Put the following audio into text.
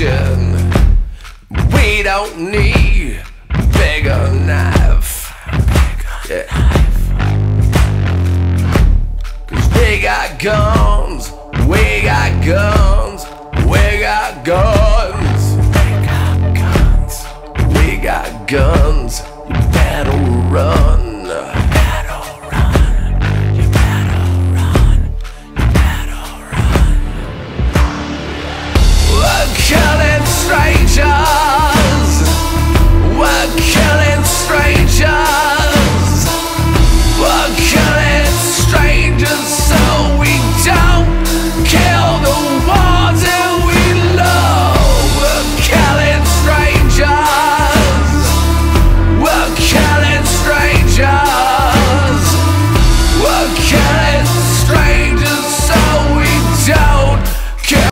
action. We don't need bigger knife. Yeah. Cause we got guns, we got guns, we got guns. We got guns, we got guns.